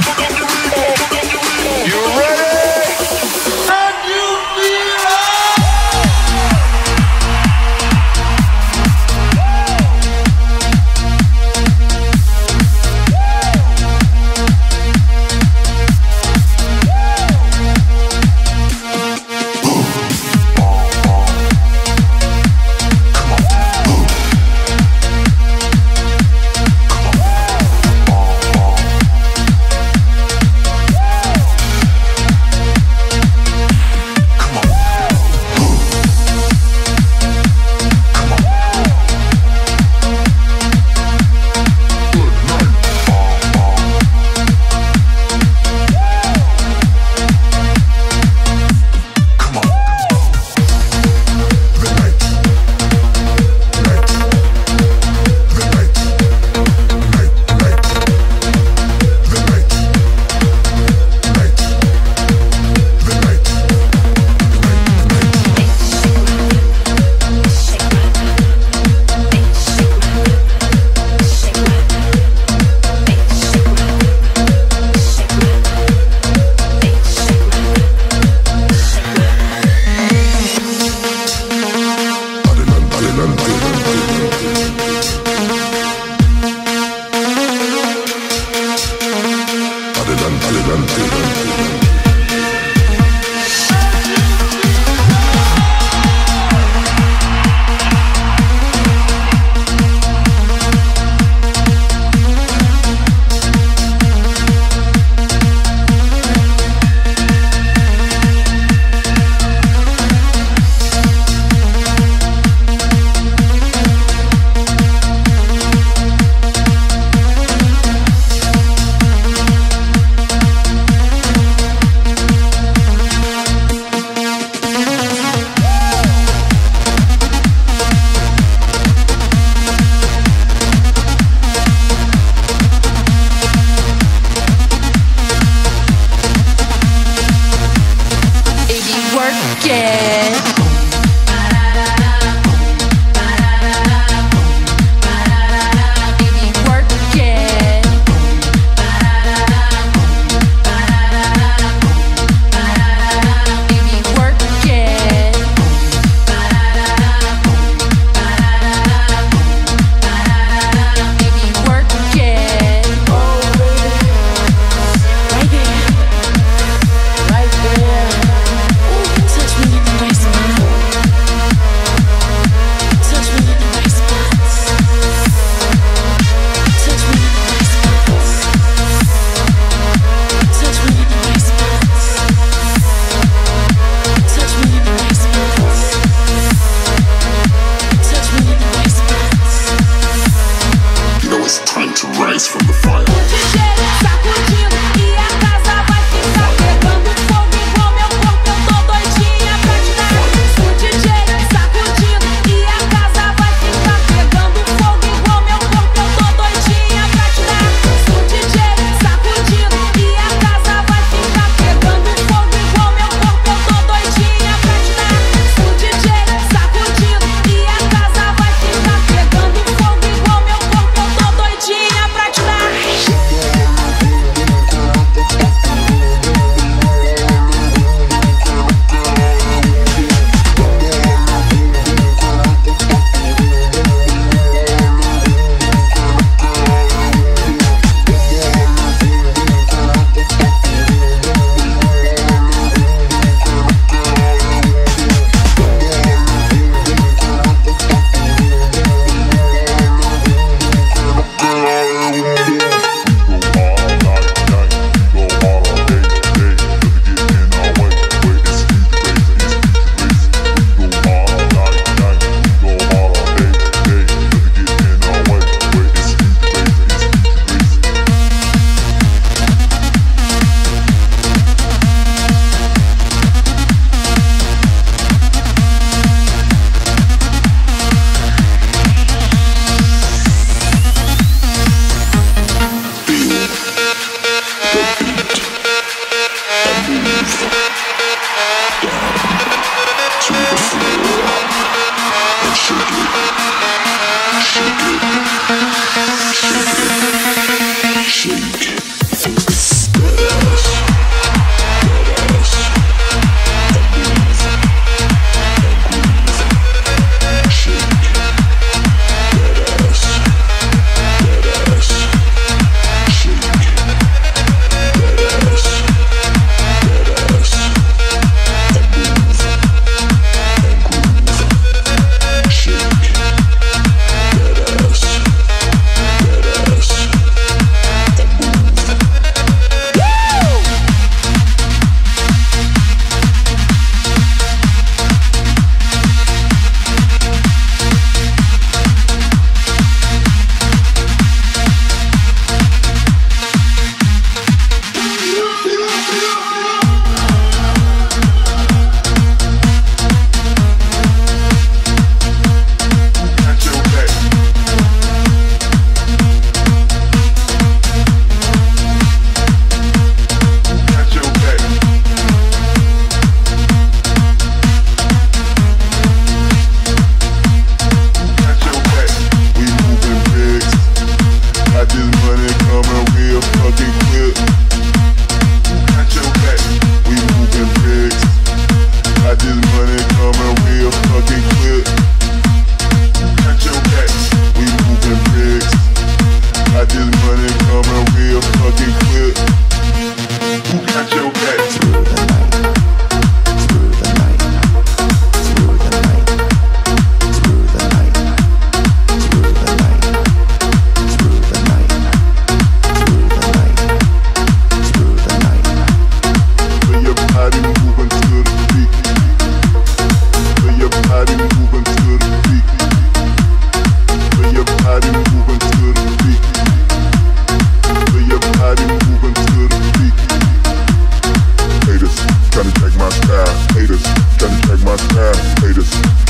Touch it's time to rise from the fire.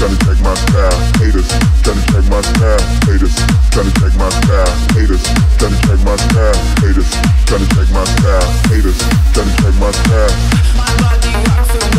trying to check my style, haters, trying to check my style, haters, trying to check my style, haters, trying to check my style, haters, trying to check my style, haters, trying to check my style. My body rocks